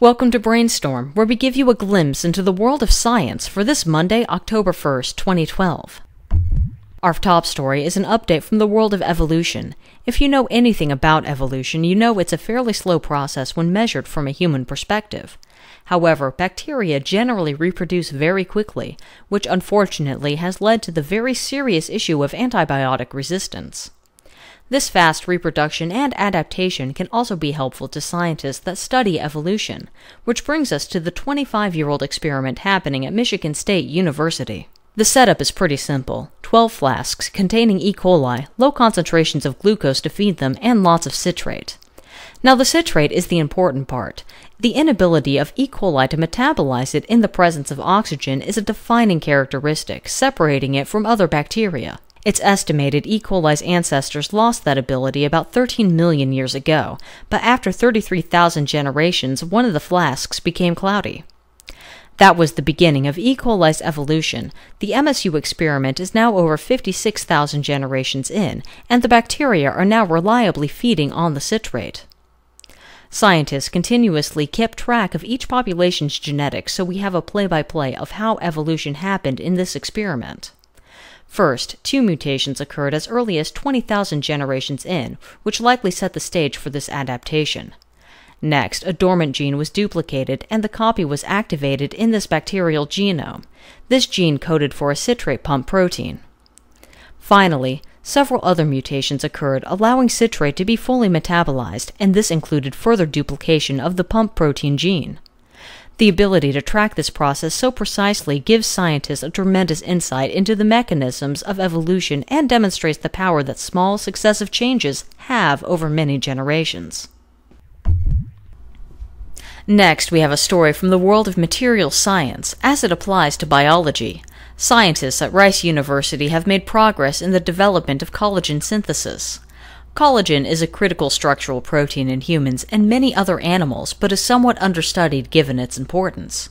Welcome to Brainstorm, where we give you a glimpse into the world of science for this Monday, October 1st, 2012. Our top story is an update from the world of evolution. If you know anything about evolution, you know it's a fairly slow process when measured from a human perspective. However, bacteria generally reproduce very quickly, which unfortunately has led to the very serious issue of antibiotic resistance. This fast reproduction and adaptation can also be helpful to scientists that study evolution, which brings us to the 25 year old experiment happening at Michigan State University. The setup is pretty simple 12 flasks containing E. coli, low concentrations of glucose to feed them, and lots of citrate. Now, the citrate is the important part. The inability of E. coli to metabolize it in the presence of oxygen is a defining characteristic, separating it from other bacteria. It's estimated E. coli's ancestors lost that ability about 13 million years ago, but after 33,000 generations, one of the flasks became cloudy. That was the beginning of E. coli's evolution. The MSU experiment is now over 56,000 generations in, and the bacteria are now reliably feeding on the citrate. Scientists continuously kept track of each population's genetics so we have a play by play of how evolution happened in this experiment. First, two mutations occurred as early as 20,000 generations in, which likely set the stage for this adaptation. Next, a dormant gene was duplicated and the copy was activated in this bacterial genome. This gene coded for a citrate pump protein. Finally, several other mutations occurred, allowing citrate to be fully metabolized, and this included further duplication of the pump protein gene. The ability to track this process so precisely gives scientists a tremendous insight into the mechanisms of evolution and demonstrates the power that small successive changes have over many generations. Next, we have a story from the world of material science as it applies to biology. Scientists at Rice University have made progress in the development of collagen synthesis. Collagen is a critical structural protein in humans and many other animals, but is somewhat understudied given its importance.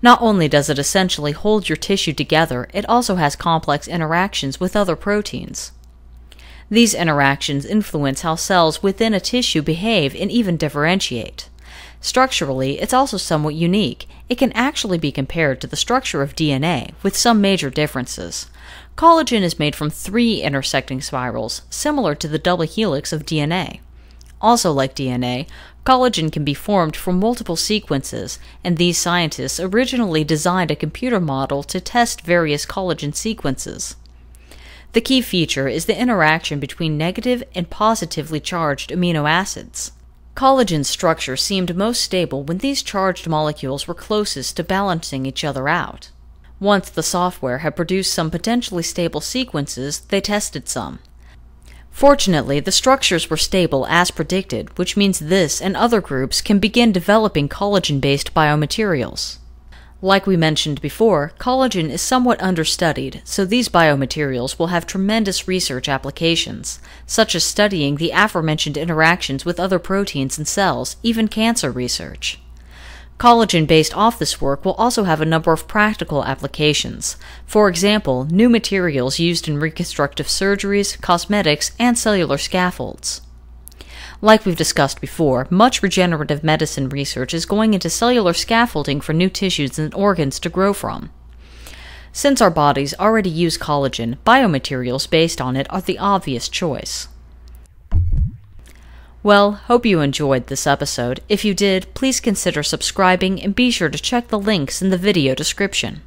Not only does it essentially hold your tissue together, it also has complex interactions with other proteins. These interactions influence how cells within a tissue behave and even differentiate. Structurally, it's also somewhat unique. It can actually be compared to the structure of DNA, with some major differences. Collagen is made from three intersecting spirals, similar to the double helix of DNA. Also, like DNA, collagen can be formed from multiple sequences, and these scientists originally designed a computer model to test various collagen sequences. The key feature is the interaction between negative and positively charged amino acids. Collagen's structure seemed most stable when these charged molecules were closest to balancing each other out. Once the software had produced some potentially stable sequences, they tested some. Fortunately, the structures were stable as predicted, which means this and other groups can begin developing collagen based biomaterials. Like we mentioned before, collagen is somewhat understudied, so these biomaterials will have tremendous research applications, such as studying the aforementioned interactions with other proteins and cells, even cancer research. Collagen based off this work will also have a number of practical applications. For example, new materials used in reconstructive surgeries, cosmetics, and cellular scaffolds. Like we've discussed before, much regenerative medicine research is going into cellular scaffolding for new tissues and organs to grow from. Since our bodies already use collagen, biomaterials based on it are the obvious choice. Well, hope you enjoyed this episode. If you did, please consider subscribing and be sure to check the links in the video description.